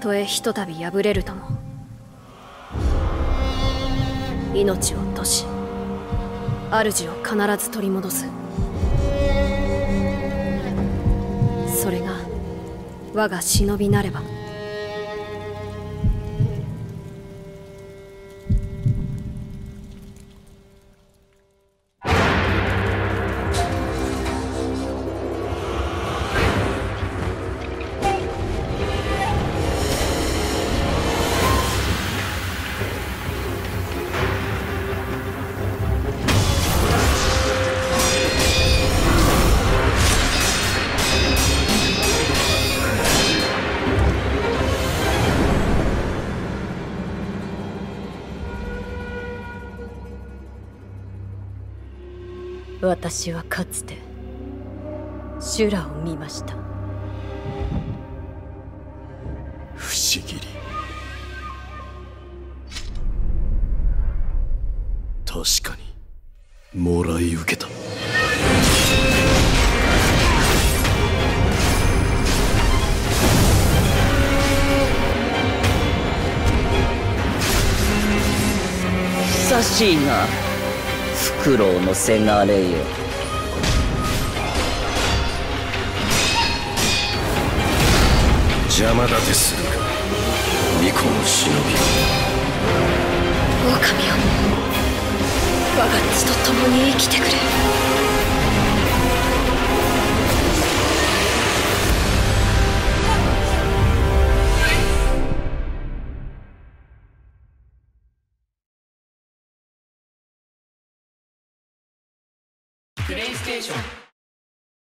とえひとたび敗れるとも。命を落とし主を必ず取り戻す。それが我が忍びなれば。私はかつて修羅を見ました。不思議。確かにもらい受けた。久しいなフクロウのせがれよ。邪魔立てするか。巫女の忍び。狼よ。我が血と共に生きてくれプレイステーション。